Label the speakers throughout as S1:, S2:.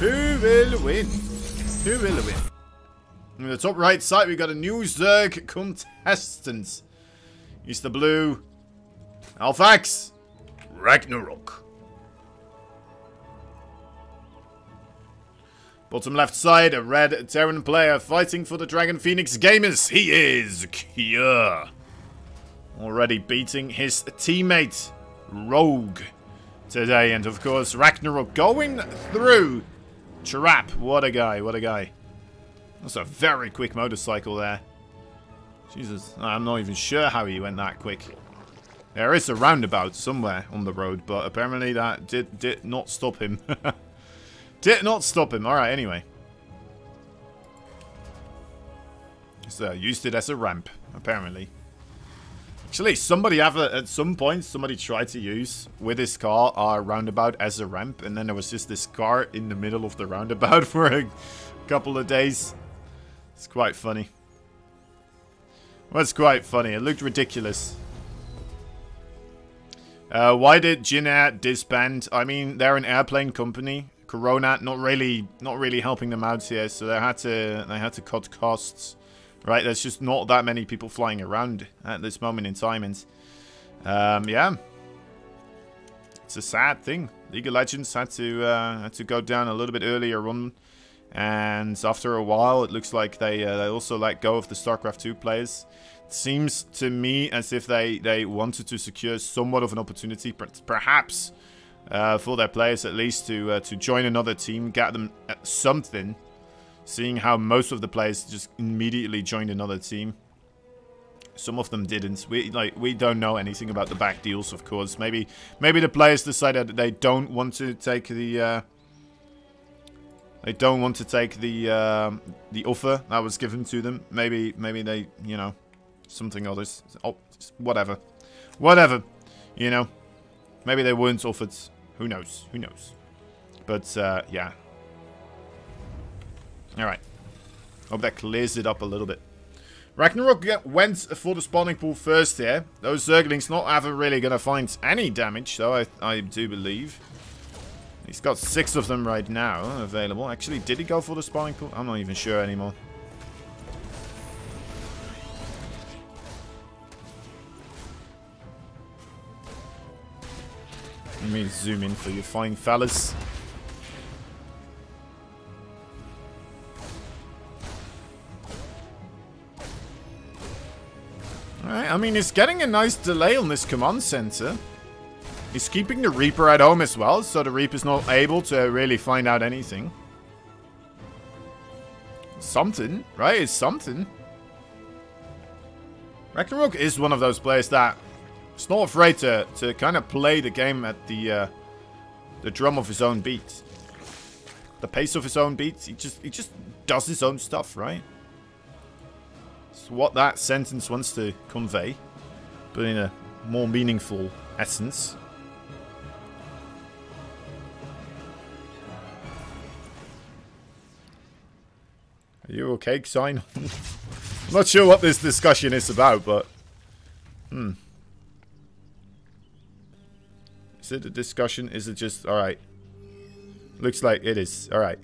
S1: Who will win? Who will win? In the top right side, we got a new Zerg contestant. He's the blue. Alpha X. Ragnarok. Bottom left side, a red Terran player fighting for the Dragon Phoenix Gamers. He is Cure. Already beating his teammate, Rogue, today. And of course, Ragnarok going through Trap. What a guy, what a guy. That's a very quick motorcycle there. Jesus, I'm not even sure how he went that quick. There is a roundabout somewhere on the road, but apparently that did, did not stop him. did not stop him. Alright, anyway. So, used it as a ramp, apparently. Actually, somebody a, at some point, somebody tried to use, with this car, a roundabout as a ramp, and then there was just this car in the middle of the roundabout for a couple of days. It's quite funny. Well, it's quite funny. It looked ridiculous. Uh, why did Jin Air disband? I mean, they're an airplane company. Corona not really, not really helping them out here, so they had to, they had to cut costs. Right, there's just not that many people flying around at this moment in time, and um, yeah, it's a sad thing. League of Legends had to uh, had to go down a little bit earlier on, and after a while, it looks like they uh, they also let go of the StarCraft 2 players seems to me as if they, they wanted to secure somewhat of an opportunity, perhaps uh, for their players at least, to uh, to join another team, get them something. Seeing how most of the players just immediately joined another team. Some of them didn't. We like we don't know anything about the back deals, of course. Maybe maybe the players decided that they don't want to take the uh, they don't want to take the um, the offer that was given to them. Maybe maybe they you know something others. Oh, whatever. Whatever. You know. Maybe they weren't offered. Who knows? Who knows? But, uh, yeah. Alright. Hope that clears it up a little bit. Ragnarok went for the spawning pool first here. Those Zerglings not ever really going to find any damage, though, I, I do believe. He's got six of them right now available. Actually, did he go for the spawning pool? I'm not even sure anymore. Let me zoom in for you fine fellas. Alright, I mean, he's getting a nice delay on this command center. He's keeping the Reaper at home as well, so the Reaper's not able to really find out anything. Something, right? It's something. Ragnarok is one of those players that is not afraid to, to kind of play the game at the uh, the drum of his own beat. The pace of his own beats. He just he just does his own stuff, right? What that sentence wants to convey, but in a more meaningful essence. Are you okay, Sign? Not sure what this discussion is about, but... Hmm. Is it a discussion? Is it just... Alright. Looks like it is. Alright.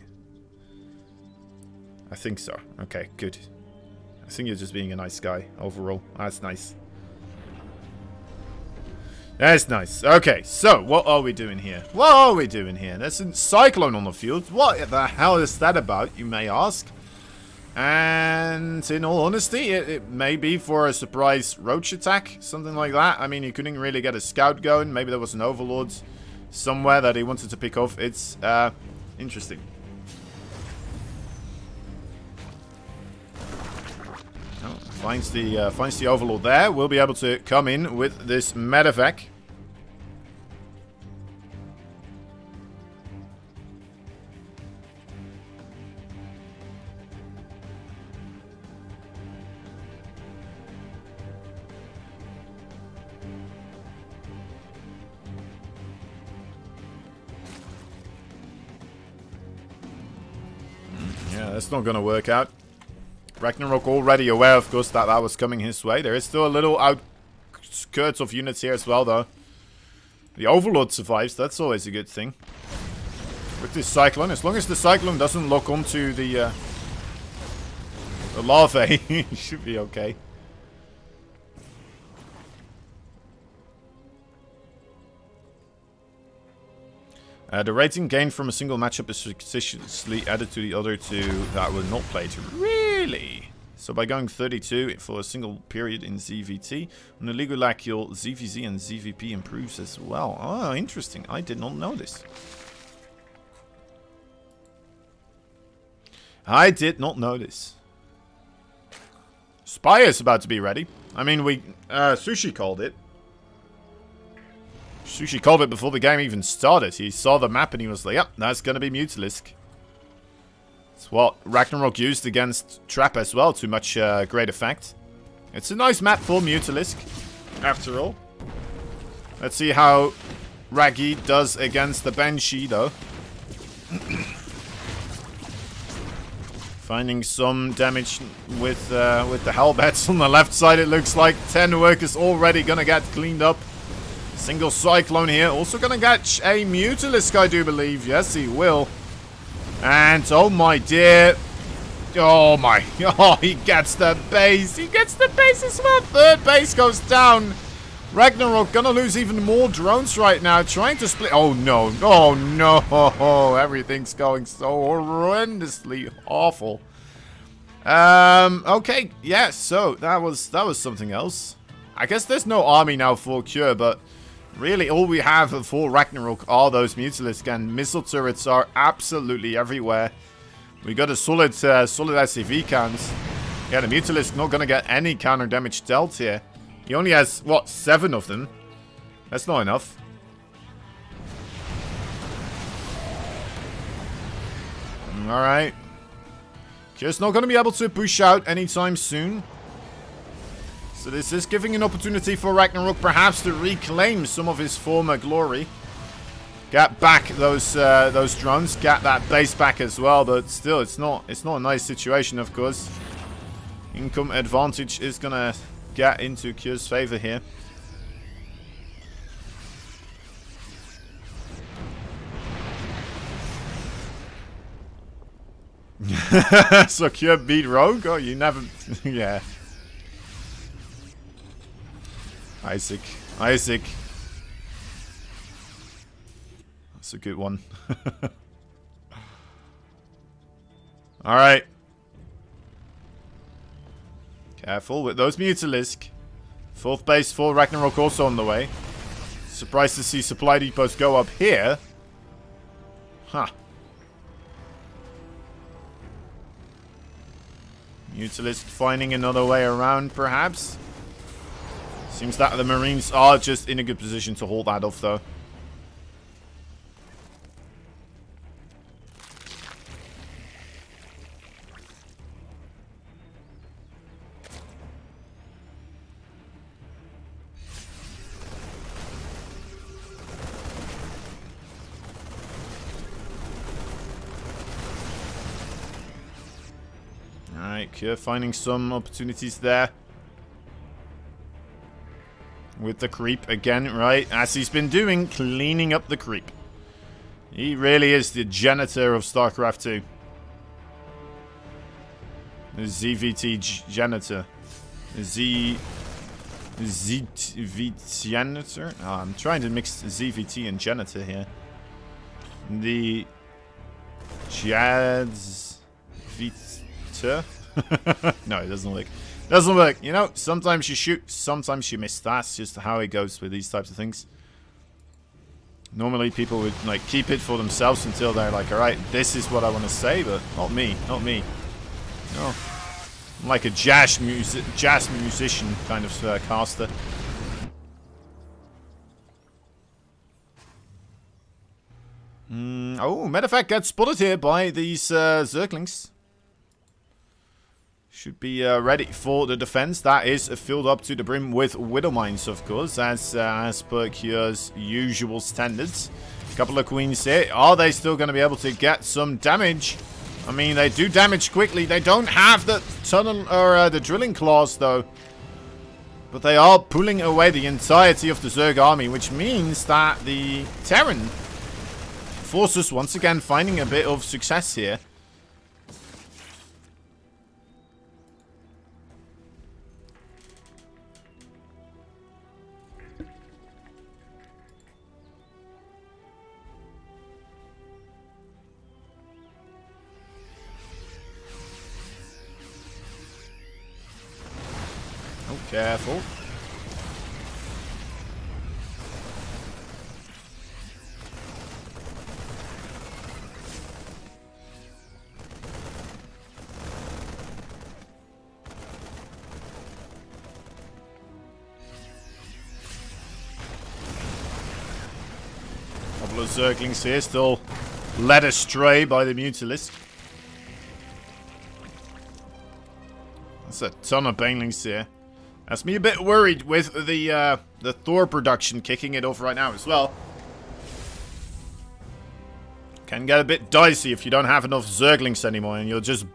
S1: I think so. Okay, good. You're just being a nice guy overall. That's nice. That's nice. Okay, so what are we doing here? What are we doing here? There's a cyclone on the field. What the hell is that about, you may ask? And in all honesty, it, it, may be for a surprise roach attack, something like that. I mean, he couldn't really get a scout going. Maybe there was an overlord somewhere that he wanted to pick off. It's uh, interesting. Finds the uh, finds the overlord there. We'll be able to come in with this medevac. Yeah, that's not going to work out. Ragnarok already aware, of course, that that was coming his way. There is still a little outskirts of units here as well, though. The Overlord survives. That's always a good thing. with this Cyclone. As long as the Cyclone doesn't lock onto the, uh, the larvae, should be okay. Uh, the rating gained from a single matchup is successively added to the other two that were not played. Really? So by going 32 for a single period in ZVT, on the League like your ZVZ and ZVP improves as well. Oh, interesting. I did not know this. I did not know this. Spire is about to be ready. I mean, we uh, Sushi called it. Sushi called it before the game even started. He saw the map and he was like, yep, that's going to be Mutalisk. What Ragnarok used against Trap as well to much uh, great effect. It's a nice map for Mutalisk, after all. Let's see how Raggy does against the Banshee, though. Finding some damage with uh, with the Hellbats on the left side, it looks like. 10 workers already gonna get cleaned up. Single Cyclone here. Also gonna catch a Mutalisk, I do believe. Yes, he will. And, oh my dear. Oh my. Oh, he gets the base. He gets the base as well. Third base goes down. Ragnarok gonna lose even more drones right now. Trying to split. Oh no. Oh no. Everything's going so horrendously awful. Um, okay. Yeah, so that was, that was something else. I guess there's no army now for Cure, but Really, all we have for Ragnarok are those Mutalisk, and missile turrets are absolutely everywhere. We got a solid, uh, solid SCV count. Yeah, the Mutalisk not gonna get any counter damage dealt here. He only has, what, seven of them? That's not enough. Alright. Just not gonna be able to push out anytime soon. So this is giving an opportunity for Ragnarok perhaps to reclaim some of his former glory. Get back those uh, those drones, get that base back as well, but still it's not it's not a nice situation of course. Income advantage is gonna get into Cure's favor here. so Cure beat Rogue? Oh, you never... yeah. Isaac. Isaac. That's a good one. Alright. Careful with those Mutalisk. Fourth base for Ragnarok also on the way. Surprised to see supply depots go up here. Huh. Mutalisk finding another way around, perhaps? Seems that the Marines are just in a good position to hold that off, though. Alright, Cure finding some opportunities there with the creep again, right? As he's been doing, cleaning up the creep. He really is the janitor of StarCraft 2. The ZVT janitor. Z... ZVT janitor? Oh, I'm trying to mix ZVT and janitor here. The... Jads... Vita? no, it doesn't look... Doesn't work. You know, sometimes you shoot, sometimes you miss. That's just how it goes with these types of things. Normally people would like keep it for themselves until they're like, alright, this is what I want to say, but not me, not me. No. I'm like a jazz, music, jazz musician kind of uh, caster. Mm, oh, matter of fact, gets spotted here by these uh, Zerglings. Should be uh, ready for the defense. That is filled up to the brim with Widow Mines, of course, as, uh, as per Cure's usual standards. A couple of queens here. Are they still going to be able to get some damage? I mean, they do damage quickly. They don't have the tunnel or uh, the drilling claws, though. But they are pulling away the entirety of the Zerg army, which means that the Terran forces once again finding a bit of success here. Careful. Couple of Zerglings here, still led astray by the Mutalisk. That's a ton of Banelings here. That's me a bit worried with the uh, the Thor production kicking it off right now as well. Can get a bit dicey if you don't have enough Zerglings anymore and you're just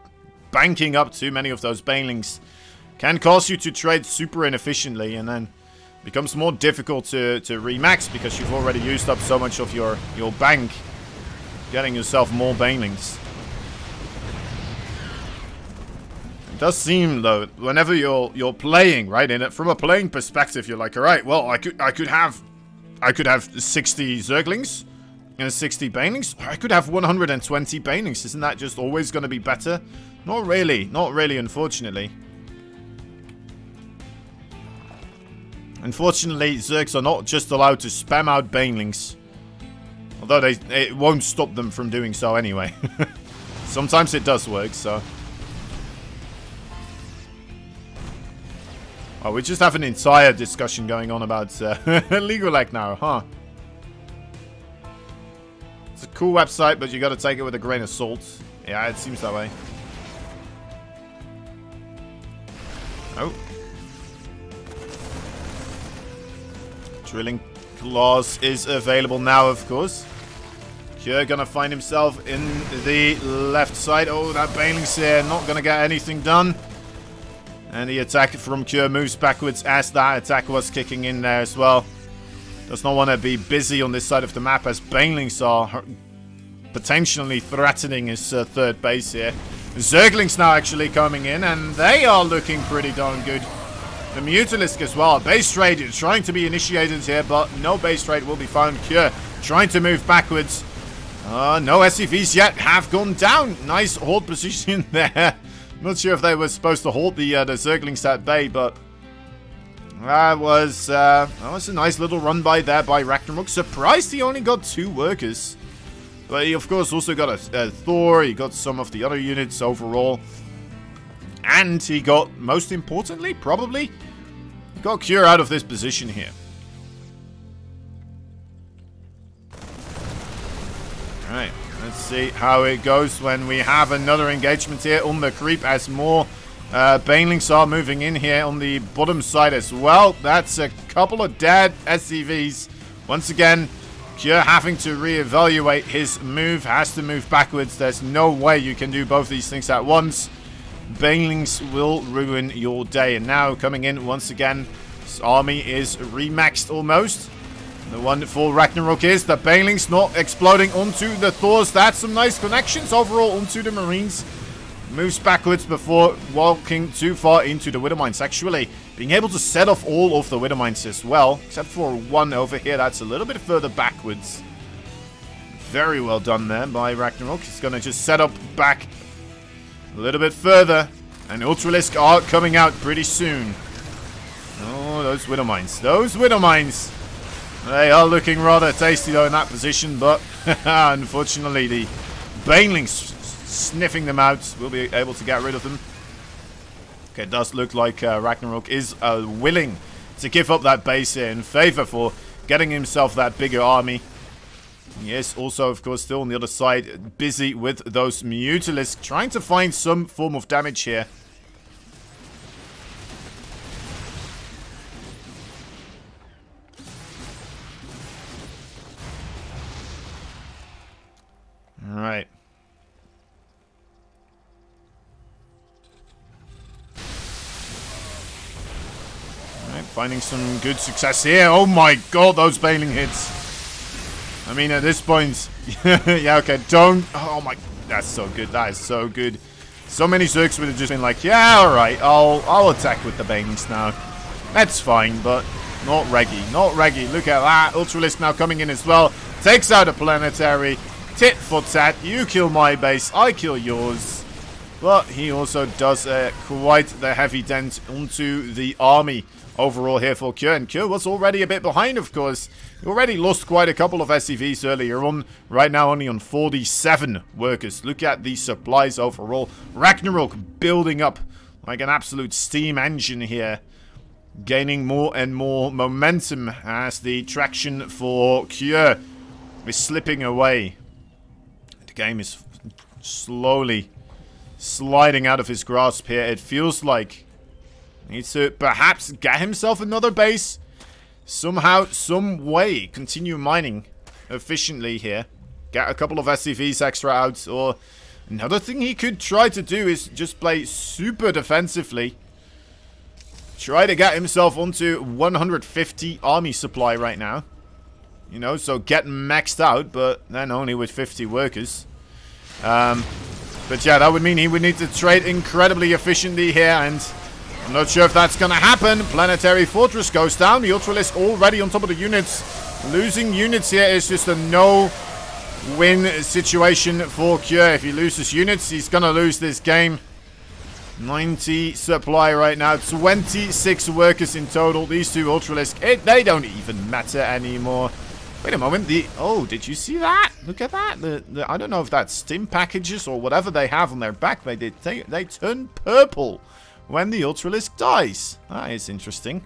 S1: banking up too many of those Banelings. Can cause you to trade super inefficiently and then becomes more difficult to, to remax because you've already used up so much of your, your bank getting yourself more Banelings. It does seem though, whenever you're you're playing, right, in it from a playing perspective, you're like, alright, well I could I could have I could have 60 Zerglings and 60 Banelings. Or I could have 120 Banelings. Isn't that just always gonna be better? Not really, not really, unfortunately. Unfortunately, Zergs are not just allowed to spam out Banelings. Although they it won't stop them from doing so anyway. Sometimes it does work, so... Oh, we just have an entire discussion going on about uh, Aligulac now, huh? It's a cool website, but you gotta take it with a grain of salt. Yeah, it seems that way. Oh. Drilling Claws is available now, of course. Cure gonna find himself in the left side. Oh, that Baneling's here. Not gonna get anything done. And the attack from Cure moves backwards as that attack was kicking in there as well. Does not want to be busy on this side of the map as Banelings are potentially threatening his uh, third base here. Zerglings now actually coming in and they are looking pretty darn good. The Mutalisk as well. Base trade trying to be initiated here, but no base trade will be found. Cure trying to move backwards. Uh, no SCVs yet have gone down. Nice hold position there. Not sure if they were supposed to hold the uh, the Zerglings at bay, but that was uh, that was a nice little run by there by Ragnarok. Surprised he only got two workers. But he, of course, also got a, a Thor. He got some of the other units overall. And he got, most importantly, probably, got Cure out of this position here. See how it goes when we have another engagement here on the creep as more uh, Banelings are moving in here on the bottom side as well. That's a couple of dead SCVs. Once again, Cure having to reevaluate his move, has to move backwards. There's no way you can do both these things at once. Banelings will ruin your day. And now coming in once again, this army is remaxed almost. The for Ragnarok is the Banelings not exploding onto the Thors. That's some nice connections overall onto the Marines. Moves backwards before walking too far into the Widowmines. Actually, being able to set off all of the Widowmines as well. Except for one over here that's a little bit further backwards. Very well done there by Ragnarok. He's going to just set up back a little bit further. And Ultralisk are coming out pretty soon. Oh, those Widowmines. Those Widowmines. They are looking rather tasty though in that position. But unfortunately the Banelings sniffing them out will be able to get rid of them. Okay, it does look like uh, Ragnarok is uh, willing to give up that base in favor for getting himself that bigger army. Yes, also, of course, still on the other side, busy with those Mutalisks, trying to find some form of damage here. Finding some good success here. Oh my god, those Baneling hits. I mean, at this point... yeah, okay, don't... Oh my... That's so good. That is so good. So many Zergs would have just been like, yeah, alright, I'll, I'll attack with the Banelings now. That's fine, but not Reggie. Not Reggie. Look at that. Ultralisk now coming in as well. Takes out a Planetary. Tit for tat. You kill my base. I kill yours. But he also does uh, quite the heavy dent onto the army overall here for Kyo. And Kyo was already a bit behind, of course. He already lost quite a couple of SCVs earlier on. Right now only on 47 workers. Look at the supplies overall. Ragnarok building up like an absolute steam engine here. Gaining more and more momentum as the traction for Kyo is slipping away. The game is slowly sliding out of his grasp here. It feels like needs to perhaps get himself another base. Somehow, some way, continue mining efficiently here. Get a couple of SCVs extra out. Or another thing he could try to do is just play super defensively. Try to get himself onto 150 army supply right now. You know, so get maxed out, but then only with 50 workers. Um, but yeah, that would mean he would need to trade incredibly efficiently here, and I'm not sure if that's going to happen. Planetary Fortress goes down. The Ultralisk already on top of the units. Losing units here is just a no-win situation for Cure. If he loses units, he's going to lose this game. 90 supply right now. 26 workers in total. These two Ultralisk, it, they don't even matter anymore. Wait a moment. The Oh, did you see that? Look at that. The, the I don't know if that's stim packages or whatever they have on their back. They. They, they turn purple when the Ultralisk dies. That is interesting.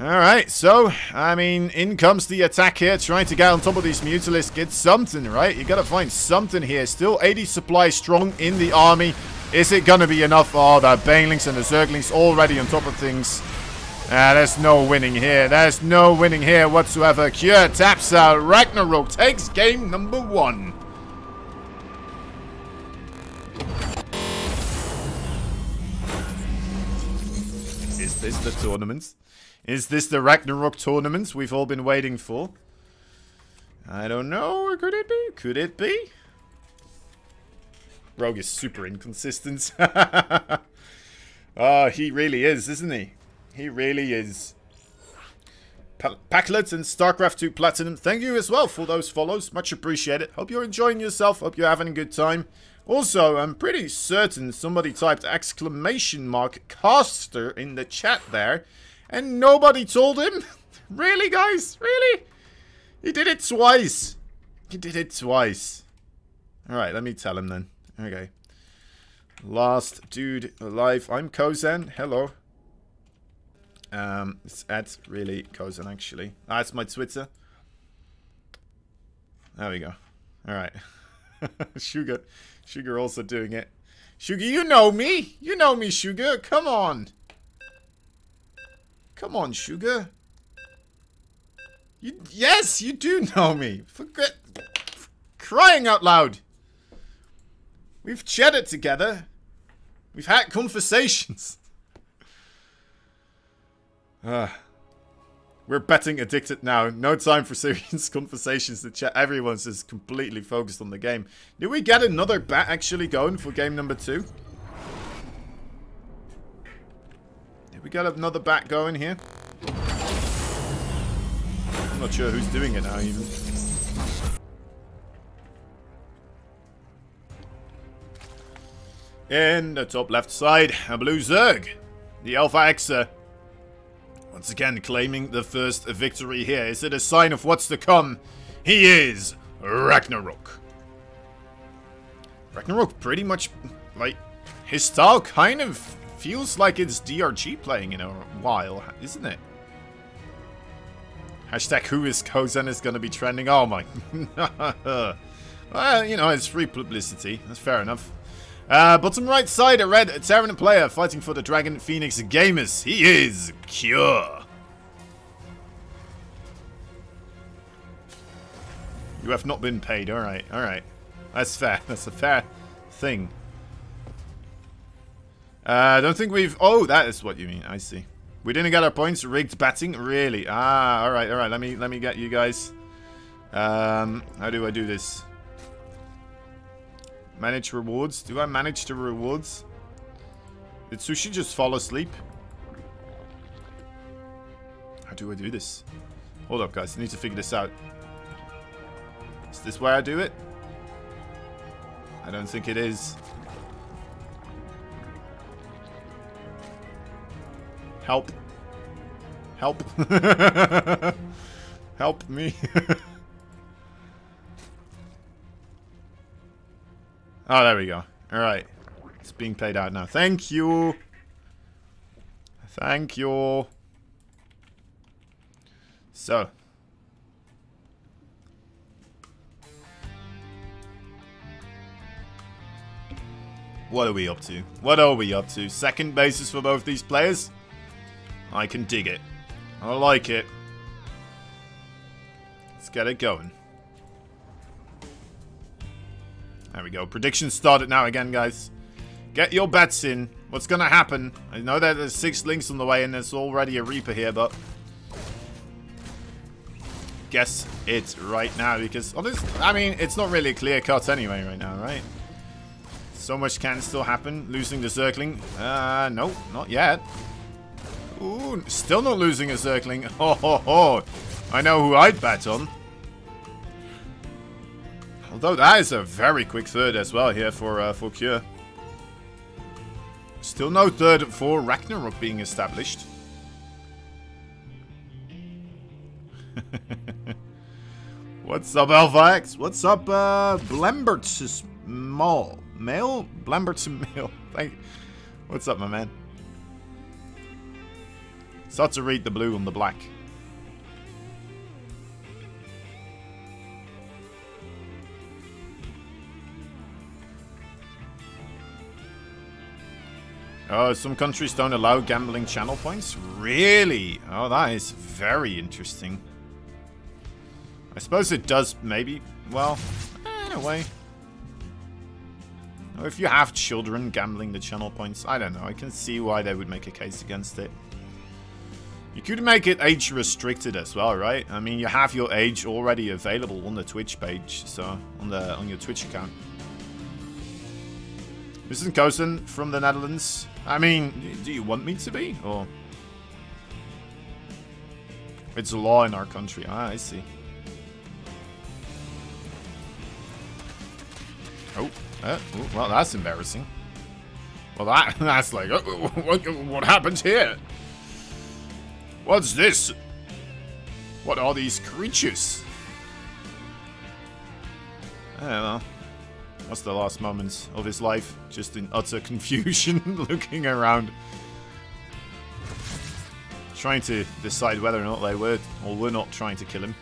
S1: Alright, so, I mean, in comes the attack here, trying to get on top of these Mutalisks. Get something, right? You gotta find something here. Still 80 supply strong in the army. Is it gonna be enough? Oh, the Banelings and the Zerglings already on top of things. Ah, there's no winning here. There's no winning here whatsoever. Kyo taps out. Ragnarok takes game number one. This the tournament? Is this the Ragnarok tournament we've all been waiting for? I don't know. Could it be? Could it be? Rogue is super inconsistent. oh, he really is, isn't he? He really is. Packlet and StarCraft 2 Platinum, thank you as well for those follows. Much appreciated. Hope you're enjoying yourself. Hope you're having a good time. Also, I'm pretty certain somebody typed exclamation mark caster in the chat there. And nobody told him? really, guys? Really? He did it twice. He did it twice. Alright, let me tell him then. Okay. Last dude alive. I'm Kozen. Hello. Um, it's at really Kozen actually. Ah, it's my Twitter. There we go. Alright. Sugar. Sugar also doing it. Sugar, you know me. You know me, Sugar. Come on. Come on, Sugar. You, yes, you do know me. Forget, crying out loud. We've chatted together. We've had conversations. Uh, we're betting addicted now. No time for serious conversations. The chat, everyone's just completely focused on the game. Did we get another bet actually going for game number two? Did we get another bat going here? I'm not sure who's doing it now even. In the top left side, a blue Zerg. The Alpha Exa uh, once again claiming the first victory here. Is it a sign of what's to come? He is Ragnarok. Ragnarok pretty much, like, his style kind of feels like it's DRG playing in a while, isn't it? Hashtag who is Kozen is gonna be trending. Oh my. well, you know, it's free publicity. That's fair enough. Uh, bottom right side, a red Terran player fighting for the Dragon Phoenix Gamers. He is Cure. You have not been paid. Alright, alright. That's fair. That's a fair thing. Uh, I don't think we've... Oh, that is what you mean. I see. We didn't get our points. Rigged batting? Really? Ah, alright, alright. Let me let me get you guys. Um, how do I do this? Manage rewards. Do I manage the rewards? Did Sushi just fall asleep? How do I do this? Hold up, guys. I need to figure this out. Is this where I do it? I don't think it is. Help. Help. Help me. oh, there we go. Alright. It's being paid out now. Thank you. Thank you. So. What are we up to? What are we up to? Second basis for both these players? I can dig it. I like it. Let's get it going. There we go. Predictions started now again, guys. Get your bets in. What's going to happen? I know that there's six lings on the way and there's already a Reaper here, but... Guess it right now, because... Honest, I mean, it's not really a clear cut anyway right now, right? So much can still happen. Losing the Zergling. Uh, no, not yet. Ooh, still not losing a Zergling. Ho, ho, ho. I know who I'd bet on. Although that is a very quick third as well here for uh, for Cure. Still no third for Ragnarok being established. What's up, Alpha X? What's up, uh, Blembert's Mall? Mail? Blembert's Mail. Thank you. What's up, my man? Start to read the blue on the black. Oh, some countries don't allow gambling channel points? Really? Oh, that is very interesting. I suppose it does, maybe. Well, in a way. If you have children gambling the channel points, I don't know. I can see why they would make a case against it. You could make it age restricted as well, right? I mean, you have your age already available on the Twitch page, so on the on your Twitch account. Is Kosen from the Netherlands. I mean, do you want me to be? Or it's a law in our country. Ah, I see. Oh, uh, well, that's embarrassing. Well, that that's like, uh, what, what happened here? What's this? What are these creatures? I don't know. What's the last moments of his life? Just in utter confusion, looking around. Trying to decide whether or not they were or were not trying to kill him.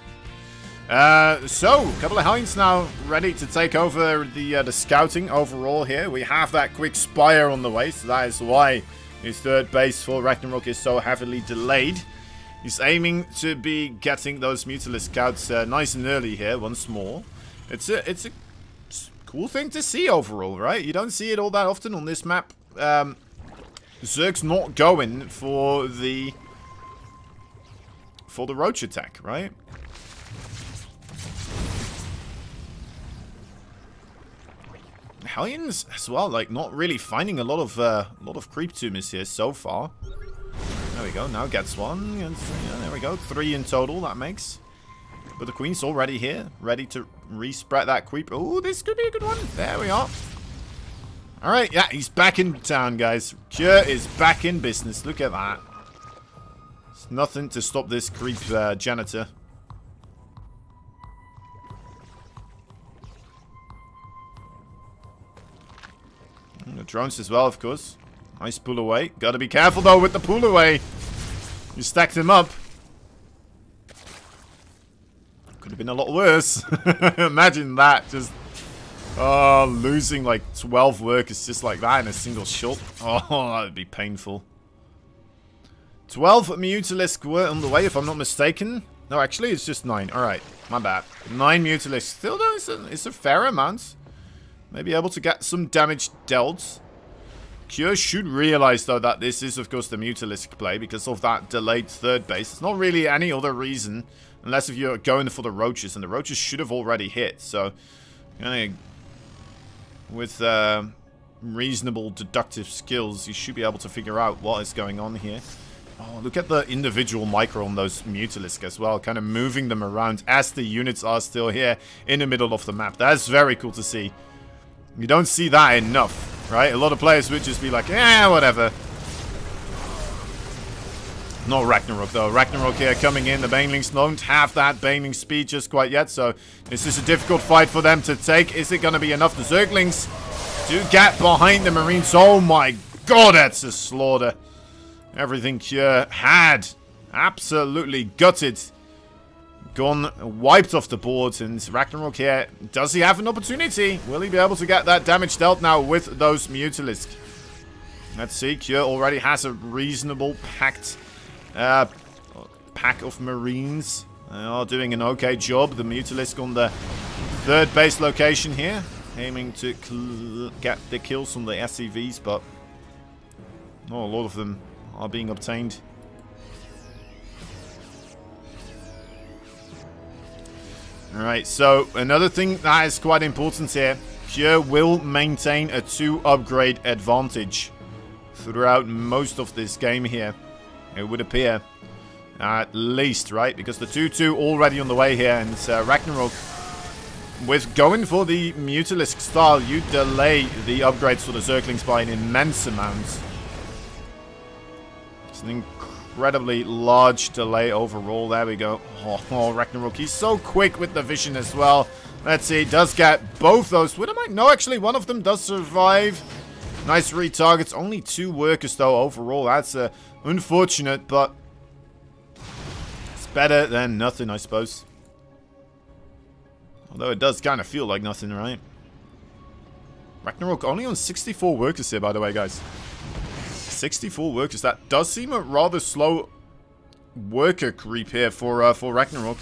S1: Uh, so, a couple of Hinds now ready to take over the uh, the scouting overall here. We have that quick Spire on the way, so that is why his third base for Ragnarok is so heavily delayed. He's aiming to be getting those Mutalisk scouts uh, nice and early here once more. It's a, it's a cool thing to see overall, right? You don't see it all that often on this map. Um, Zerg's not going for the for the roach attack, right? Hellions as well, like not really finding a lot of uh, a lot of creep tumors here so far. There we go. Now gets one. yeah, there we go. Three in total. That makes. But the queen's already here, ready to re-spread that creep. Oh, this could be a good one. There we are. All right, yeah, he's back in town, guys. Cure is back in business. Look at that. It's nothing to stop this creep uh, janitor. And the drones as well, of course. Nice pull away. Gotta be careful, though, with the pull away. You stacked him up. Have been a lot worse. Imagine that. Just oh, losing like 12 workers just like that in a single shot. Oh, that would be painful. 12 Mutalisk were on the way, if I'm not mistaken. No, actually, it's just 9. Alright, my bad. 9 Mutalisk. Still, though, it's a, it's a fair amount. Maybe able to get some damage dealt. Cure should realize, though, that this is, of course, the Mutalisk play because of that delayed third base. It's not really any other reason, unless if you're going for the Roaches, and the Roaches should have already hit. So, with uh, reasonable deductive skills, you should be able to figure out what is going on here. Oh, look at the individual micro on those Mutalisk as well, kind of moving them around as the units are still here in the middle of the map. That's very cool to see. You don't see that enough, right? A lot of players would just be like, eh, whatever. Not Ragnarok, though. Ragnarok here coming in. The Banelings don't have that Baneling speed just quite yet, so this is a difficult fight for them to take. Is it going to be enough? The Zerglings do get behind the Marines. Oh my god, that's a slaughter. Everything Cure had absolutely gutted. Gone, wiped off the board, and Ragnarok here, does he have an opportunity? Will he be able to get that damage dealt now with those Mutalisk? Let's see, Cure already has a reasonable packed uh, pack of Marines. They are doing an okay job. The Mutalisk on the third base location here, aiming to get the kills on the SCVs, but not a lot of them are being obtained. Alright, so another thing that is quite important here. Cure will maintain a 2 upgrade advantage throughout most of this game here. It would appear. At least, right? Because the 2-2 already on the way here. And uh, Ragnarok, with going for the Mutalisk style, you delay the upgrades for the Zerglings by an immense amount. It's an incredibly large delay overall. There we go. Oh, oh, Ragnarok. He's so quick with the vision as well. Let's see. Does get both those. Widowmine? No, actually, one of them does survive. Nice retargets. Only two workers, though, overall. That's uh, unfortunate, but it's better than nothing, I suppose. Although it does kind of feel like nothing, right? Ragnarok only on 64 workers here, by the way, guys. 64 workers. That does seem a rather slow worker creep here for uh, for Ragnarok.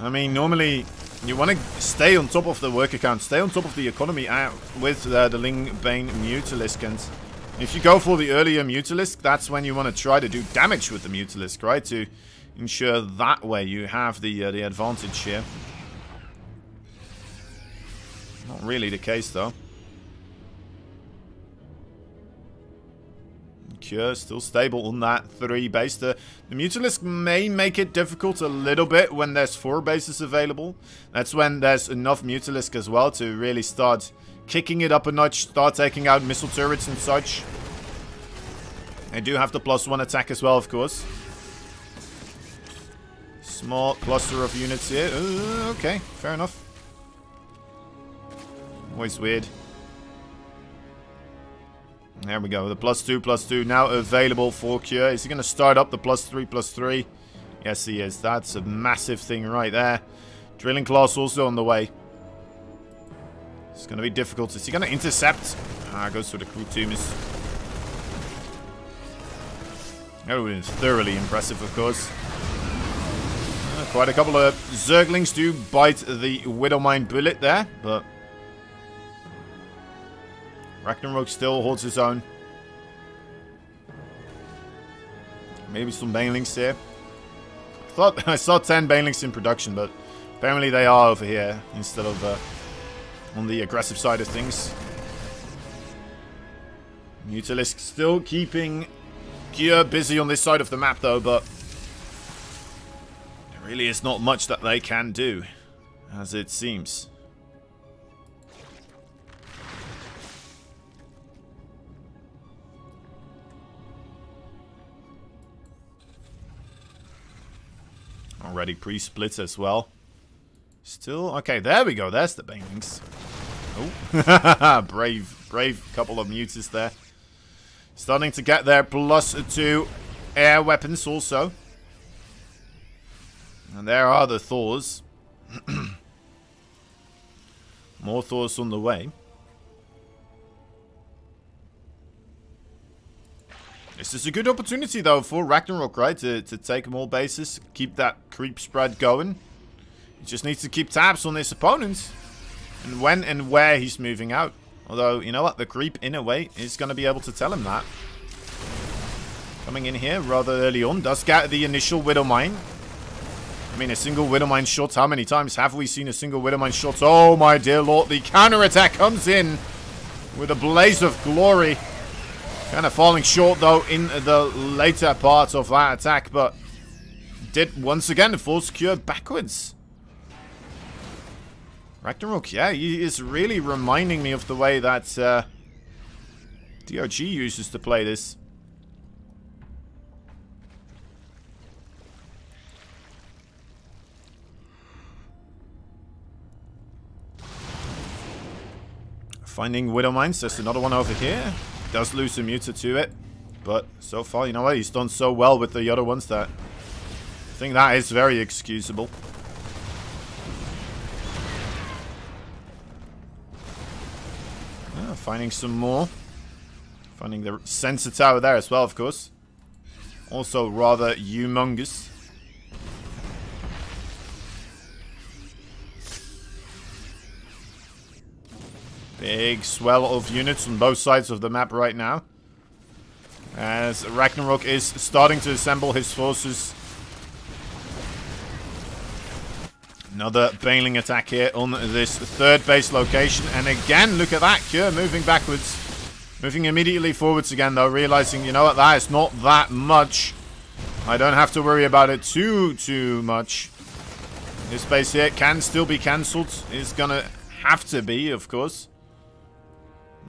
S1: I mean, normally you want to stay on top of the worker count, stay on top of the economy uh, with uh, the Ling Bane Mutalisk. If you go for the earlier Mutalisk, that's when you want to try to do damage with the Mutalisk, right? To ensure that way you have the uh, the advantage here. Not really the case, though. Cure still stable on that 3 base. The, the Mutalisk may make it difficult a little bit when there's 4 bases available. That's when there's enough Mutalisk as well to really start kicking it up a notch, start taking out missile turrets and such. They do have the plus 1 attack as well, of course. Small cluster of units here. Uh, okay, fair enough. Always weird. There we go. The plus two, plus two now available for Cure. Is he going to start up the plus three, plus three? Yes, he is. That's a massive thing right there. Drilling Claws also on the way. It's to be difficult. Is he to intercept? Ah, goes for the crew. That would have thoroughly impressive, of course. Uh, quite a couple of Zerglings do bite the Widowmine bullet there, but Ragnarok still holds his own. Maybe some Banelings here. I thought I saw 10 Banelings in production, but apparently they are over here instead of uh, on the aggressive side of things. Mutalisk still keeping Cure busy on this side of the map though, but there really is not much that they can do, as it seems. Already pre-split as well. Still, okay, there we go. There's the Banelings. Oh, brave, brave couple of mutas there. Starting to get their plus two air weapons also. And there are the Thors. More Thors on the way. This is a good opportunity, though, for Ragnarok, right? To, to take more bases, keep that creep spread going. He just needs to keep tabs on his opponents. And when and where he's moving out. Although, you know what? The creep, in a way, is going to be able to tell him that. Coming in here rather early on. Does get the initial Widow Mine. I mean, a single Widowmine shot. How many times have we seen a single Widowmine shot? Oh, my dear lord. The counter-attack comes in with a blaze of glory. Kind of falling short, though, in the later part of that attack. But did, once again, force cure backwards. Ragnarok, yeah, he is really reminding me of the way that uh, DRG uses to play this. Finding Widow Mines, there's another one over here. Does lose a muta to it. But so far, you know what, he's done so well with the other ones that I think that is very excusable. Finding some more. Finding the sensor tower there as well, of course. Also rather humongous. Big swell of units on both sides of the map right now. As Ragnarok is starting to assemble his forces. Another bailing attack here on this third base location. And again, look at that. Cure moving backwards. Moving immediately forwards again, though. Realizing, you know what, that is not that much. I don't have to worry about it too, too much. This base here can still be cancelled. It's gonna have to be, of course.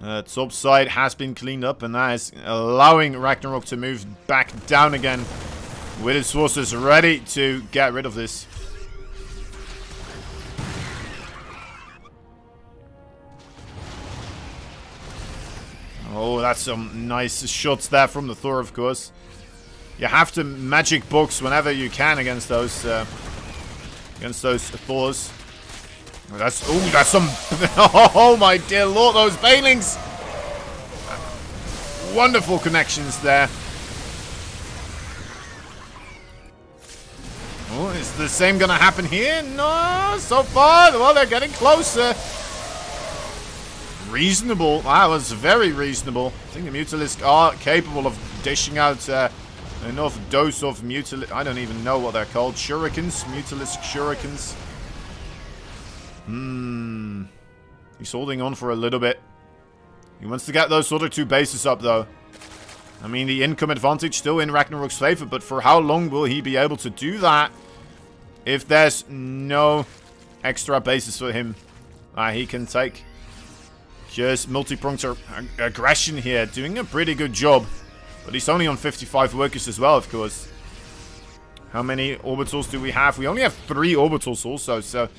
S1: Uh, top side has been cleaned up, and that is allowing Ragnarok to move back down again with his forces ready to get rid of this. Oh, that's some nice shots there from the Thor, of course. You have to magic box whenever you can against those uh, against those Thors. That's oh, that's some. oh my dear lord, those banelings! Wonderful connections there. Oh, is the same gonna happen here? No, so far. Well, they're getting closer. Reasonable. That was very reasonable. I think the Mutalisk are capable of dishing out uh, enough dose of Mutalisk. I don't even know what they're called. Shurikens? Mutalisk Shurikens. Hmm. He's holding on for a little bit. He wants to get those other two bases up, though. I mean, the income advantage still in Ragnarok's favor, but for how long will he be able to do that if there's no extra bases for him that he can take? Just multi-pronged aggression here, doing a pretty good job. But he's only on 55 workers as well, of course. How many orbitals do we have? We only have three orbitals also, so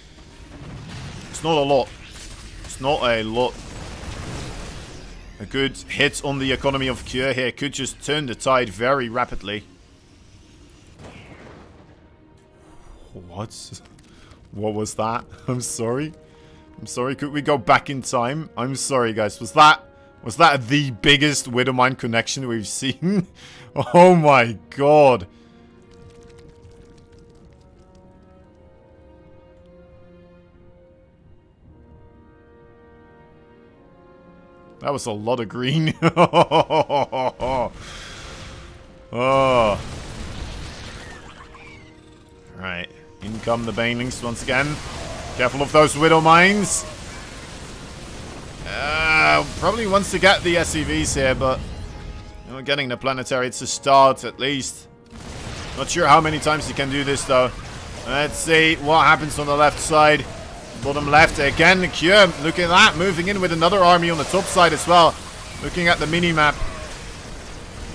S1: It's not a lot. It's not a lot. A good hit on the economy of Cure here could just turn the tide very rapidly. What? What was that? I'm sorry. I'm sorry. Could we go back in time? I'm sorry, guys. Was that was that the biggest Widowmine connection we've seen? oh my god. That was a lot of green. oh. Right. In come the Banelings once again. Careful of those Widow Mines. Uh, probably wants to get the SCVs here, but know, getting the Planetary to start at least. Not sure how many times he can do this, though. Let's see what happens on the left side. Bottom left again. Cure, look at that. Moving in with another army on the top side as well. Looking at the mini-map.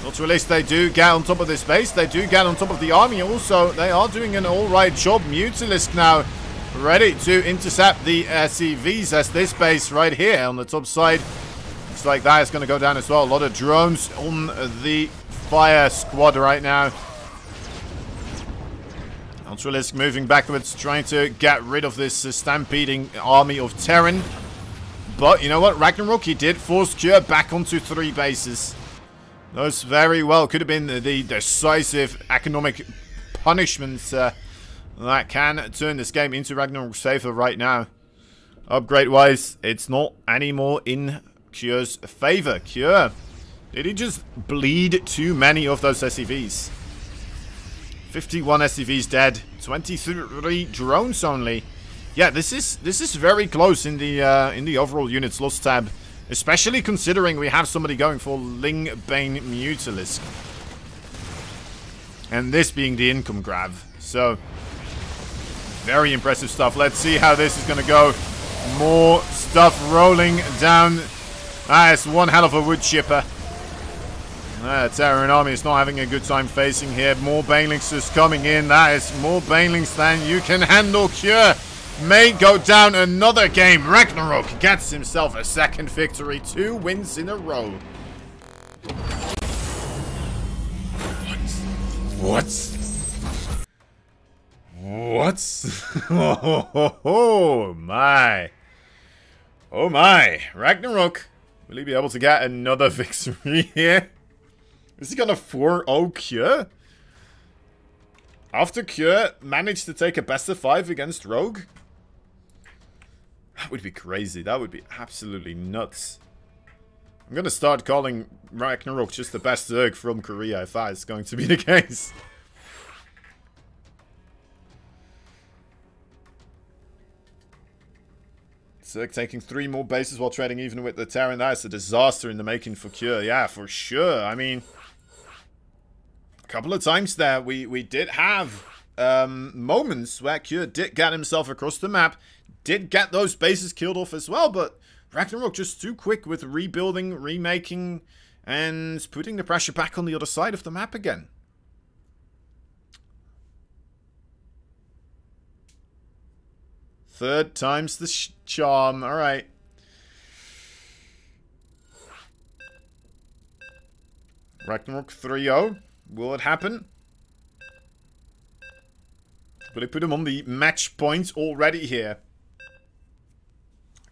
S1: Ultralisk, they do get on top of this base. They do get on top of the army. Also, they are doing an alright job. Mutalisk now ready to intercept the SCVs as this base right here on the top side. Looks like that is going to go down as well. A lot of drones on the fire squad right now. Ultralisk moving backwards, trying to get rid of this uh, stampeding army of Terran. But you know what? Ragnarok, he did force Cure back onto three bases. Those very well could have been the, the decisive economic punishments uh, that can turn this game into Ragnarok's favor right now. Upgrade-wise, it's not anymore in Cure's favor. Cure, did he just bleed too many of those SCVs? 51 SCVs dead, 23 drones only. Yeah, this is this is very close in the uh, in the overall units lost tab, especially considering we have somebody going for Ling Bane Mutalisk. And this being the income grab. So, very impressive stuff. Let's see how this is going to go. More stuff rolling down. Ah, it's one hell of a wood chipper. Ah, Terran Army is not having a good time facing here. More Banelings is coming in. That is more Banelings than you can handle. Cure may go down another game. Ragnarok gets himself a second victory. Two wins in a row. What? What? Oh, oh, my. Oh my. Ragnarok. Will he be able to get another victory here? Is he gonna 4-0 Cure? After Cure managed to take a best of 5 against Rogue? That would be crazy. That would be absolutely nuts. I'm gonna start calling Ragnarok just the best Zerg from Korea if that is going to be the case. Zerg taking three more bases while trading even with the Terran. That's a disaster in the making for Cure. Yeah, for sure. I mean, a couple of times there, we, we did have um, moments where Cure did get himself across the map, did get those bases killed off as well, but Ragnarok just too quick with rebuilding, remaking, and putting the pressure back on the other side of the map again. Third time's the charm. All right. Ragnarok 3-0. Will it happen? Will they put him on the match point already here?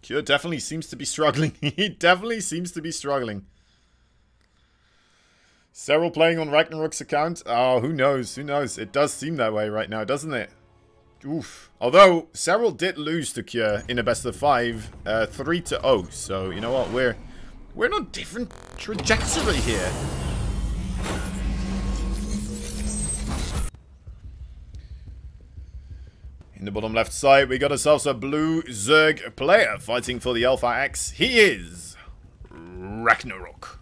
S1: Cure definitely seems to be struggling. he definitely seems to be struggling. Serral playing on Ragnarok's account? Oh, who knows? Who knows? It does seem that way right now, doesn't it? Oof. Although, Serral did lose to Cure in a best of five, uh, 3 to 0. So, you know what? We're, we're on a different trajectory here. In the bottom left side, we got ourselves a blue Zerg player fighting for the Alpha X. He is Ragnarok.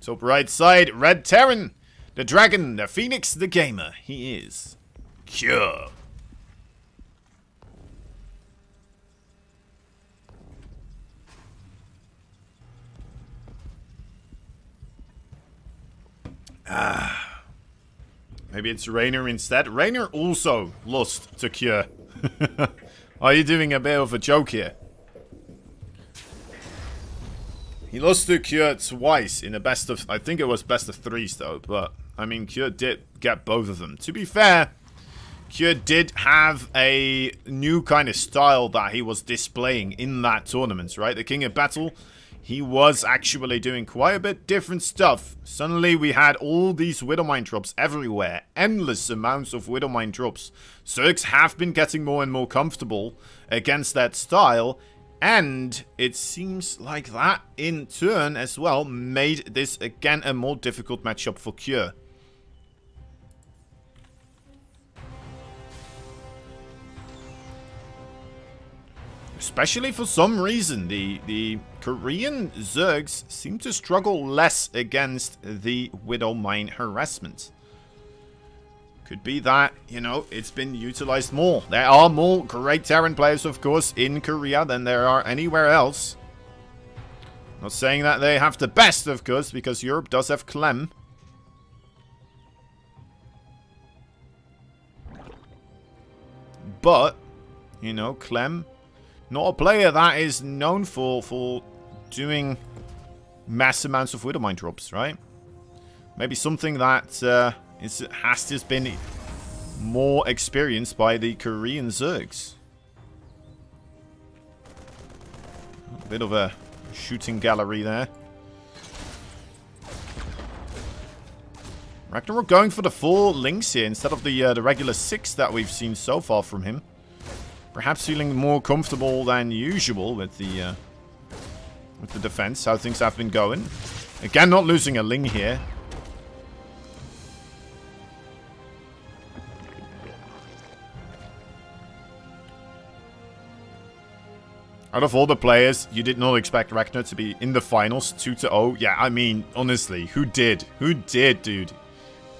S1: Top right side, Red Terran. The Dragon, the Phoenix, the Gamer. He is Cure. Ah. Maybe it's Reynor instead. Reynor also lost to Cure. Are you doing a bit of a joke here? He lost to Cure twice in a best of... I think it was best of threes though, but... I mean, Cure did get both of them. To be fair, Cure did have a new kind of style that he was displaying in that tournament, right? The King of Battle he was actually doing quite a bit different stuff. Suddenly we had all these Widowmine drops everywhere. Endless amounts of Widowmine drops. Zergs have been getting more and more comfortable against that style. And it seems like that, in turn, as well, made this again a more difficult matchup for Cure. Especially for some reason, the, the Korean Zergs seem to struggle less against the Widow Mine harassment. Could be that, you know, it's been utilized more. There are more great Terran players, of course, in Korea than there are anywhere else. Not saying that they have the best, of course, because Europe does have Clem. But, you know, Clem not a player that is known for, for doing mass amounts of Widowmine drops, right? Maybe something that uh, is, has just been more experienced by the Korean Zergs. A bit of a shooting gallery there. Ragnarok going for the four lings here instead of the uh, the regular six that we've seen so far from him. Perhaps feeling more comfortable than usual with the uh, with the defense, how things have been going. Again, not losing a Ling here. Out of all the players, you did not expect Ragnar to be in the finals 2 to 0. Yeah, I mean, honestly, who did? Who did, dude?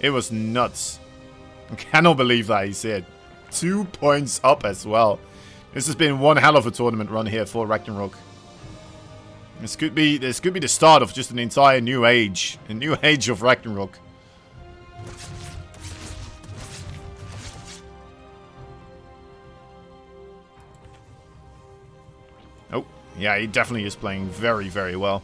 S1: It was nuts. I cannot believe that he's here. Two points up as well. This has been one hell of a tournament run here for Ragnarok. This could be this could be the start of just an entire new age. A new age of Ragnarok. Oh, yeah, he definitely is playing very, very well.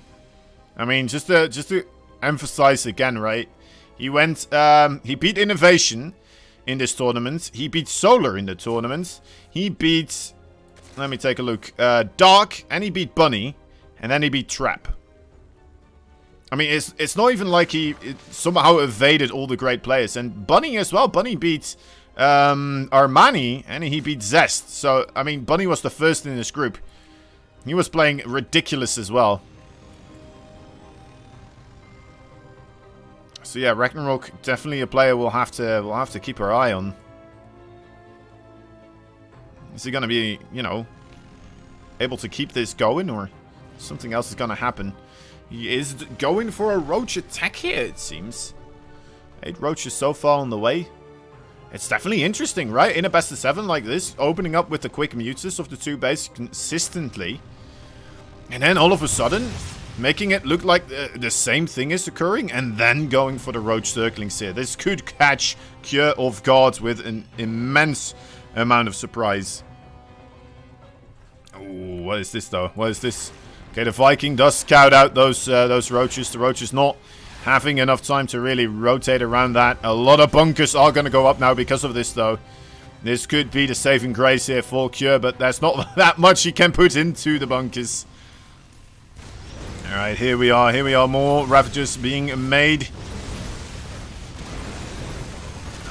S1: I mean, just to just to emphasize again, right? He went um he beat Innovation in this tournament. He beat Solar in the tournament. He beat let me take a look. Uh, Dark, and he beat Bunny. And then he beat Trap. I mean, it's it's not even like he somehow evaded all the great players. And Bunny as well. Bunny beat um, Armani, and he beat Zest. So, I mean, Bunny was the first in this group. He was playing ridiculous as well. So yeah, Ragnarok definitely a player we'll have to we'll have to keep our eye on. Is he gonna be, you know, able to keep this going, or something else is gonna happen? He is going for a roach attack here, it seems. Eight roaches so far on the way. It's definitely interesting, right? In a best of seven like this, opening up with the quick mutas of the two base consistently. And then all of a sudden, making it look like the, the, same thing is occurring, and then going for the roach circling here. This could catch Cure off guard with an immense amount of surprise. Ooh, what is this though? What is this? Okay, the Viking does scout out those uh, those roaches. The roaches not having enough time to really rotate around that. A lot of bunkers are going to go up now because of this though. This could be the saving grace here for Cure, but there's not that much he can put into the bunkers. Alright, here we are. Here we are. More Ravagers being made.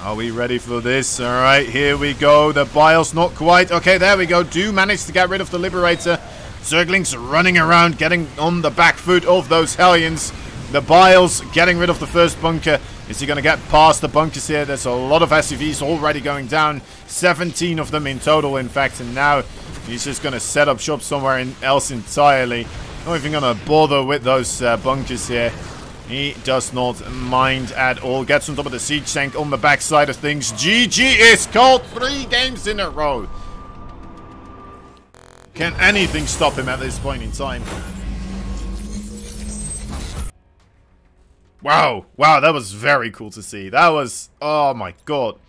S1: Are we ready for this? Alright, here we go. The Biles not quite. Okay, there we go. Do manage to get rid of the Liberator. Zerglings running around, getting on the back foot of those Hellions. The Biles getting rid of the first bunker. Is he going to get past the bunkers here? There's a lot of SCVs already going down. 17 of them in total, in fact. And now he's just going to set up shop somewhere else entirely. Not even going to bother with those uh, bunkers here. He does not mind at all. Gets on top of the siege tank on the backside of things. GG is called three games in a row. Can anything stop him at this point in time? Wow. Wow, that was very cool to see. That was... Oh my god.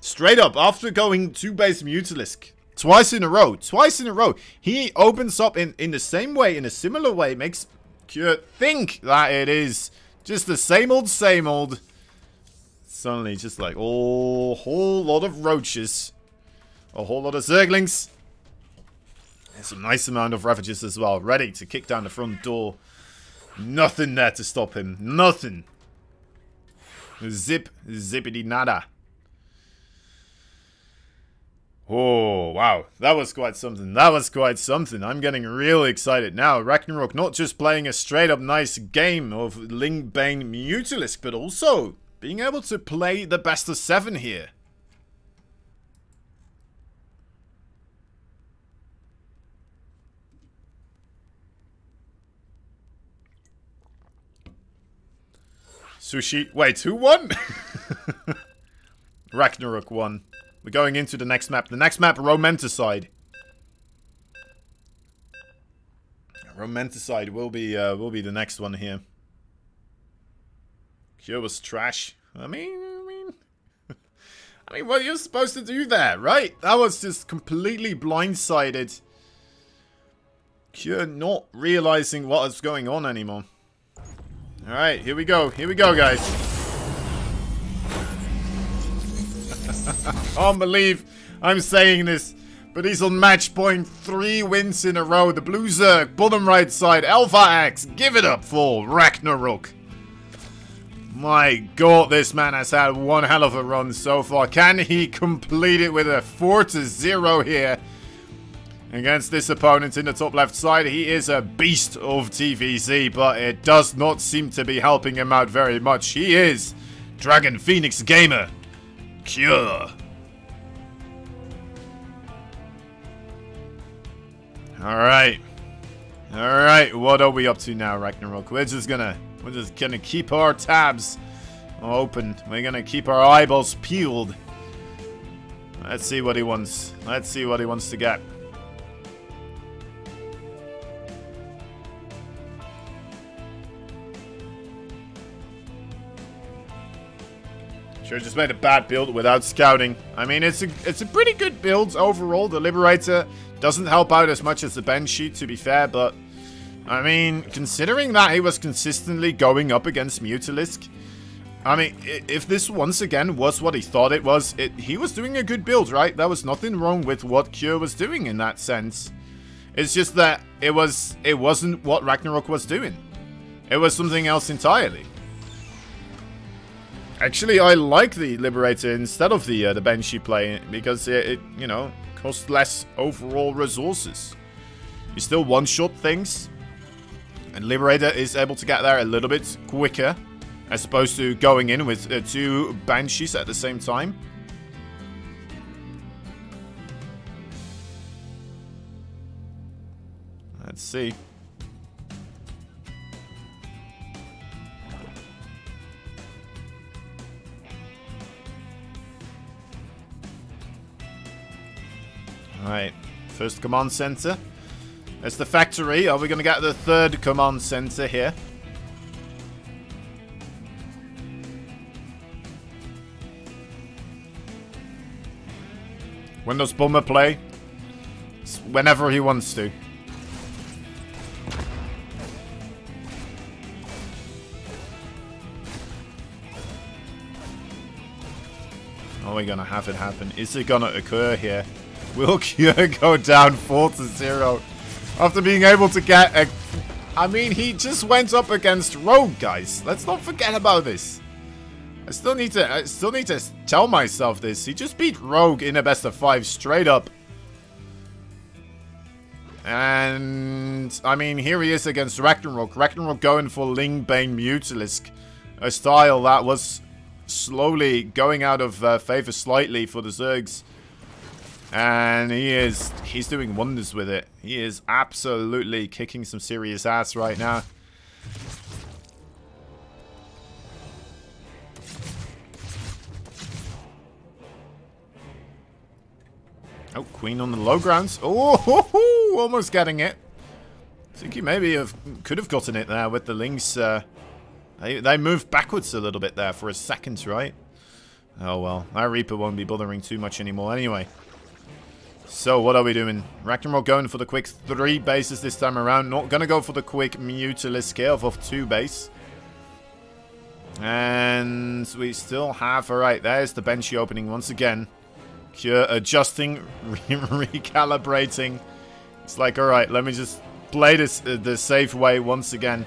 S1: Straight up, after going two base Mutalisk twice in a row, twice in a row, he opens up in, in the same way, in a similar way, makes Cure think that it is just the same old, same old. Suddenly, just like, oh, whole lot of roaches. A whole lot of zerglings. And a nice amount of ravagers as well. Ready to kick down the front door. Nothing there to stop him. Nothing. Zip, zippity nada. Oh, wow. That was quite something. That was quite something. I'm getting really excited now. Ragnarok not just playing a straight up nice game of Ling Bane Mutalisk, but also being able to play the best of seven here. Sushi. Wait, who won? Ragnarok won. We're going into the next map. The next map, Romanticide. Romanticide will be uh, will be the next one here. Cure was trash. I mean, I mean, I mean, what are you supposed to do there, right? That was just completely blindsided. Cure not realizing what is going on anymore. All right, here we go. Here we go, guys. Can't believe I'm saying this. But he's on match point, three wins in a row. The Blue Zerg, bottom right side, Alpha X. Give it up for Ragnarok. My god, this man has had one hell of a run so far. Can he complete it with a 4 to 0 here? against this opponent in the top left side. He is a beast of TVZ, but it does not seem to be helping him out very much. He is Dragon Phoenix Gamer. Cure. Alright. Alright, what are we up to now, Ragnarok? We're just gonna we're just gonna keep our tabs open. We're gonna keep our eyeballs peeled. Let's see what he wants. Let's see what he wants to get. Sure, just made a bad build without scouting. I mean, it's a it's a pretty good build overall. The Liberator doesn't help out as much as the Banshee, to be fair, but... I mean, considering that he was consistently going up against Mutalisk, I mean, if this once again was what he thought it was, it, he was doing a good build, right? There was nothing wrong with what Cure was doing in that sense. It's just that it was it wasn't what Ragnarok was doing. It was something else entirely. Actually, I like the Liberator instead of the uh, the Banshee play because it, it, you know, costs less overall resources. You still one-shot things, and Liberator is able to get there a little bit quicker as opposed to going in with uh, two Banshees at the same time. Let's see. Alright, first command center. It's the factory. Are we going to get the third command center here? When does Bomber play? Whenever he wants to. Are we gonna have it happen? Is it gonna occur here? Will Cure go down 4 to 0 after being able to get a... I mean, he just went up against Rogue, guys. Let's not forget about this. I still need to I still need to tell myself this. He just beat Rogue in a best of five straight up. And I mean, here he is against Ragnarok. Ragnarok going for Ling Bane Mutalisk. A style that was slowly going out of uh, favor slightly for the Zergs. And he is, he's doing wonders with it. He is absolutely kicking some serious ass right now. Oh, queen on the low grounds. Oh, almost getting it. I think he maybe have, could have gotten it there with the lings. Uh, they, they moved backwards a little bit there for a second, right? Oh well, that Reaper won't be bothering too much anymore anyway. So, what are we doing? Ragnarok going for the quick three bases this time around. Not gonna go for the quick Mutalisk here of two base. And we still have... Alright, there's the Banshee opening once again. Cure adjusting, re recalibrating. It's like, alright, let me just play this uh, the safe way once again.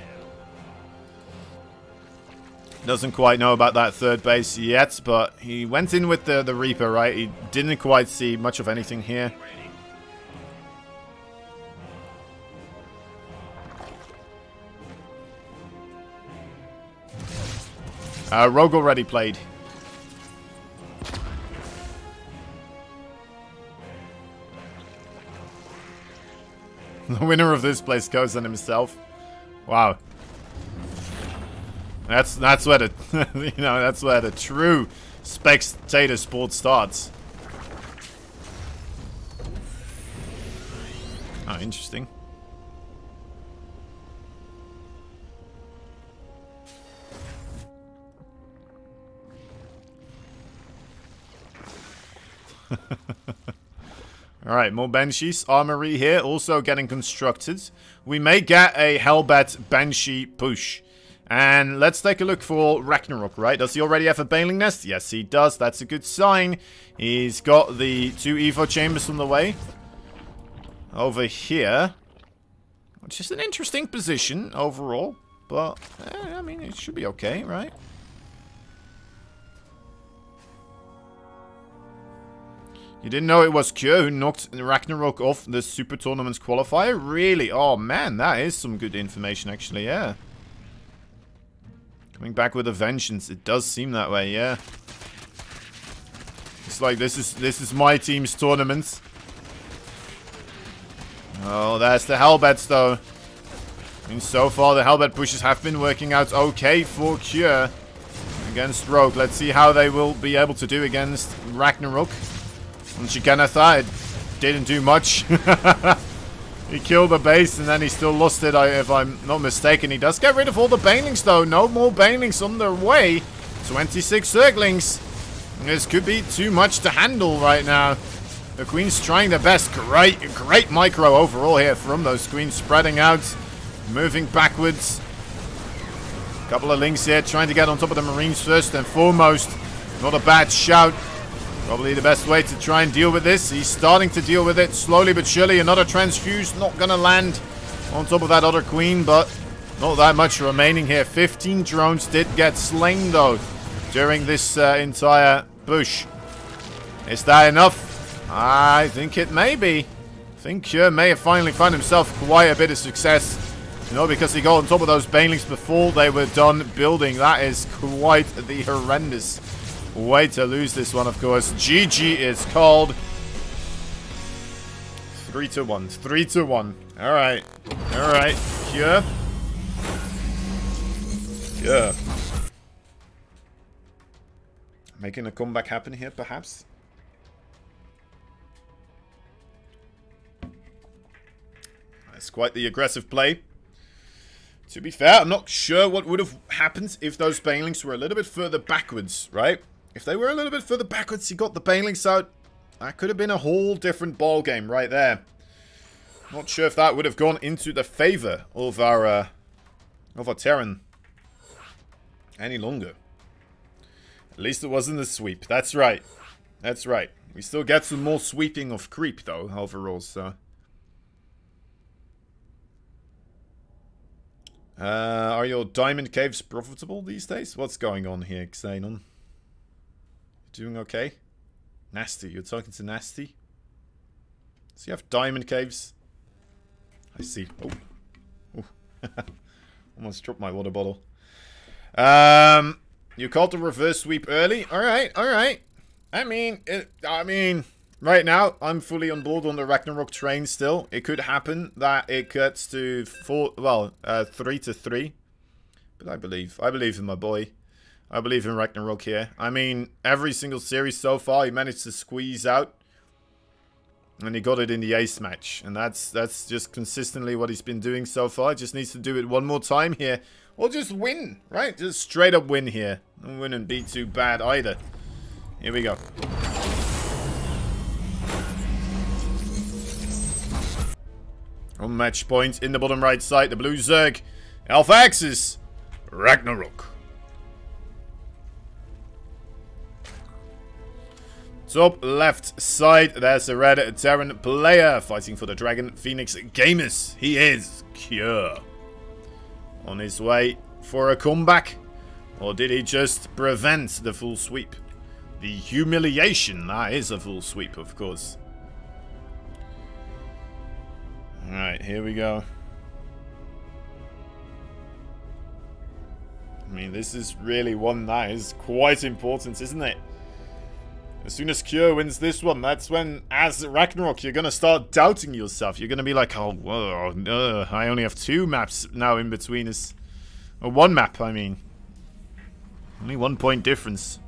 S1: Doesn't quite know about that third base yet, but he went in with the, the Reaper, right? He didn't quite see much of anything here. Uh, Rogue already played. The winner of this place goes on himself. Wow. That's that's where the you know that's where the true spectator sport starts. Oh, interesting. Alright, more Banshees. Armory here, also getting constructed. We may get a Hellbat Banshee push. And let's take a look for Ragnarok, right? Does he already have a Baneling Nest? Yes, he does. That's a good sign. He's got the two Evo chambers on the way. Over here. Which is an interesting position overall. But, eh, I mean, it should be okay, right? You didn't know it was Kyo who knocked Ragnarok off the Super Tournaments qualifier? Really? Oh man, that is some good information actually, yeah. Coming back with a vengeance. It does seem that way, yeah. It's like this is this is my team's tournament. Oh, that's the Hellbats though. I mean, so far the Hellbat pushes have been working out okay for Cure against Rogue. Let's see how they will be able to do against Ragnarok. And Shiganathai didn't do much. he killed the base and then he still lost it, if I'm not mistaken. He does get rid of all the banelings though. No more banelings on their way. 26 Zerglings. This could be too much to handle right now. The Queen's trying their best. Great, great micro overall here from those Queens spreading out. Moving backwards. Couple of lings here, trying to get on top of the Marines first and foremost. Not a bad shout. Probably the best way to try and deal with this. He's starting to deal with it slowly but surely. Another transfuse not going to land on top of that other queen, but not that much remaining here. 15 drones did get slain, though, during this uh, entire bush. Is that enough? I think it may be. I think Cure may have finally found himself quite a bit of success you know, because he got on top of those banelings before they were done building. That is quite the horrendous way to lose this one, of course. GG is called. 3 to 1. 3 to 1. Alright. Alright. Here. Yeah. Making a comeback happen here, perhaps? That's quite the aggressive play. To be fair, I'm not sure what would have happened if those banelings were a little bit further backwards, right? If they were a little bit further backwards, he got the banelings out. That could have been a whole different ball game right there. Not sure if that would have gone into the favor of our uh, of our Terran any longer. At least it wasn't a sweep. That's right. That's right. We still get some more sweeping of creep though overall, so. Uh, are your diamond caves profitable these days? What's going on here, Xenon? Doing okay? Nasty, you're talking to Nasty? So you have diamond caves? I see. Oh. Almost dropped my water bottle. Um, you called the reverse sweep early? Alright, alright. I mean, it, I mean, Right now, I'm fully on board on the Ragnarok train still. It could happen that it cuts to four, well, uh, three to three. But I believe, I believe in my boy. I believe in Ragnarok here. I mean, every single series so far, he managed to squeeze out. And he got it in the ace match. And that's that's just consistently what he's been doing so far. Just needs to do it one more time here. Or just win, right? Just straight up win here. And wouldn't be too bad either. Here we go. On match point in the bottom right side, the blue Zerg. Alpha Axis, Ragnarok. Top left side, there's a red Terran player fighting for the Dragon Phoenix Gamers. He is Cure. On his way for a comeback? Or did he just prevent the full sweep? The humiliation, that is a full sweep, of course. Alright, here we go. I mean, this is really one that is quite important, isn't it? As soon as Cure wins this one, that's when, as Ragnarok, you're gonna start doubting yourself. You're gonna be like, oh, whoa, uh, I only have two maps now in between us. Or one map, I mean. Only one point difference.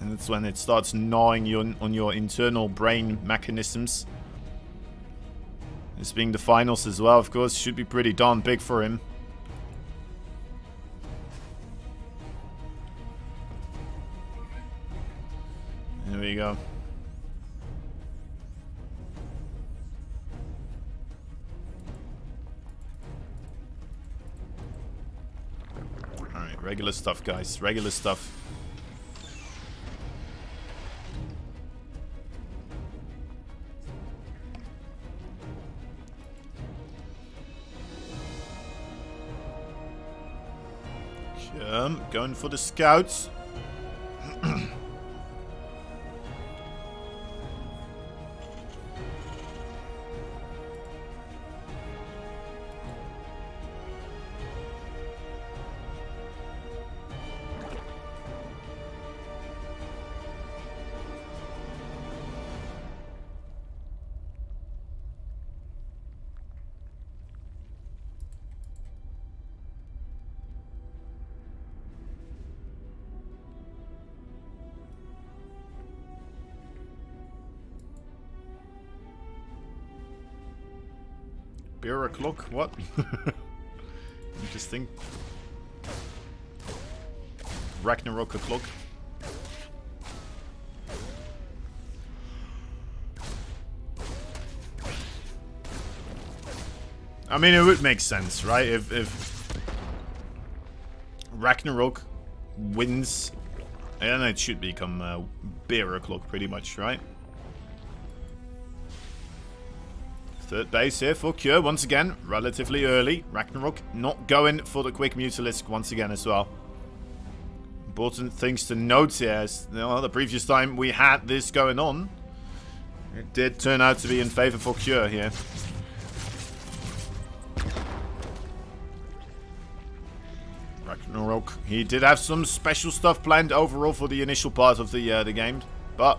S1: And that's when it starts gnawing on your internal brain mechanisms. This being the finals as well, of course, should be pretty darn big for him. There we go. Alright, regular stuff, guys. Regular stuff. Going for the scouts. Beer o'clock? What? Interesting. Ragnarok o'clock. I mean, it would make sense, right? If, if Ragnarok wins, then it should become uh, Beer o'clock pretty much, right? Third base here for Cure once again, relatively early. Ragnarok not going for the quick Mutalisk once again as well. Important things to note here as well, the previous time we had this going on, it did turn out to be in favor for Cure here. Ragnarok, he did have some special stuff planned overall for the initial part of the uh, the game, but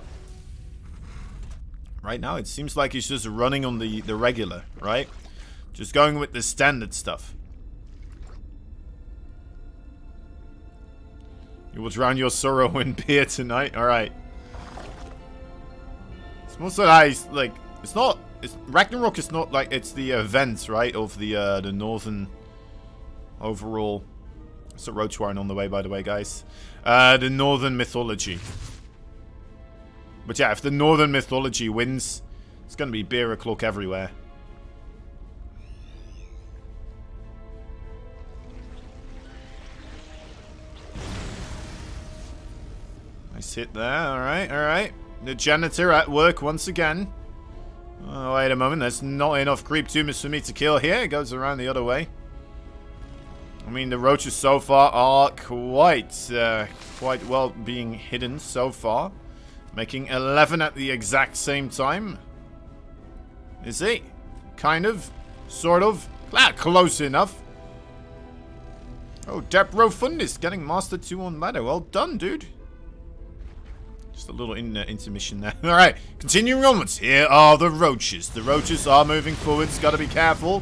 S1: Right now, it seems like he's just running on the, the regular, right? Just going with the standard stuff. You will drown your sorrow in beer tonight? Alright. It's mostly nice, like, it's not, it's, Ragnarok is not like, it's the event, right, of the, uh, the northern overall. It's a roach warren on the way, by the way, guys. Uh, the northern mythology. But yeah, if the Northern Mythology wins, it's going to be beer o'clock everywhere. Nice hit there. Alright, alright. The janitor at work once again. Oh, wait a moment. There's not enough creep tumors for me to kill here. It goes around the other way. I mean, the roaches so far are quite, uh, quite well being hidden so far. Making 11 at the exact same time. Is he? Kind of. Sort of. Ah, close enough. Oh, Depro Fundis getting Master 2 on ladder. Well done, dude. Just a little in, uh, intermission there. Alright, continuing onwards. Here are the roaches. The roaches are moving forwards. Gotta be careful.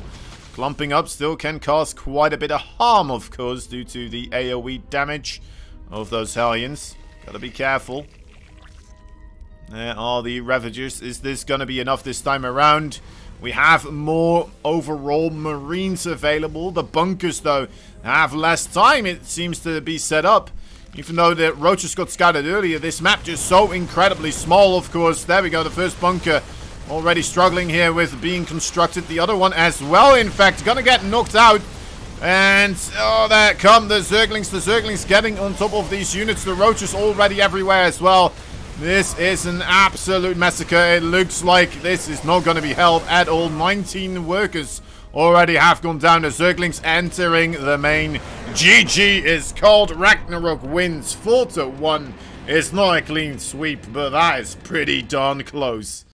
S1: Clumping up still can cause quite a bit of harm, of course, due to the AoE damage of those Hellions. Gotta be careful. There are the Ravagers. Is this going to be enough this time around? We have more overall Marines available. The bunkers, though, have less time, it seems to be set up. Even though the Roaches got scattered earlier, this map just so incredibly small, of course. There we go, the first bunker already struggling here with being constructed. The other one as well, in fact, gonna get knocked out. And, oh, there come the Zerglings. The Zerglings getting on top of these units. The Roaches already everywhere as well. This is an absolute massacre. It looks like this is not going to be held at all. 19 workers already have gone down. The Zerglings entering the main. GG is called. Ragnarok wins 4 to 1. It's not a clean sweep, but that is pretty darn close.